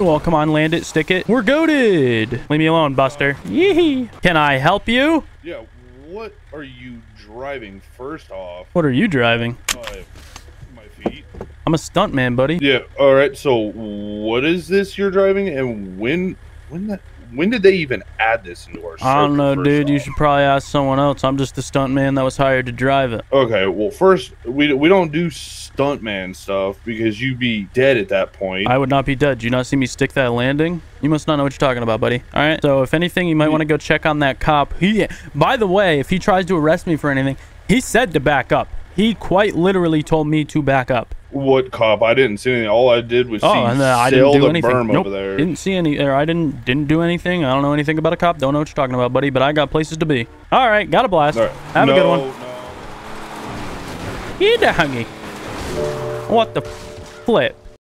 Well, come on, land it, stick it. We're goaded. Leave me alone, Buster. Yee. Can I help you? Yeah, what are you driving first off? What are you driving? My, my feet. I'm a stuntman, buddy. Yeah, all right. So, what is this you're driving and when when that when did they even add this into our I don't know, dude. You should probably ask someone else. I'm just the stuntman that was hired to drive it. Okay, well, first we we don't do stuntman stuff because you'd be dead at that point. I would not be dead. Do you not see me stick that landing? You must not know what you're talking about, buddy. All right. So if anything, you might want to go check on that cop. He, by the way, if he tries to arrest me for anything, he said to back up. He quite literally told me to back up. What cop? I didn't see anything. All I did was Oh, see and uh, I didn't do the anything. berm Nope, over there. didn't see any. Or I didn't didn't do anything. I don't know anything about a cop. Don't know what you're talking about, buddy. But I got places to be. All right, got a blast. All right. Have a good one. no. You doggy. What the flip?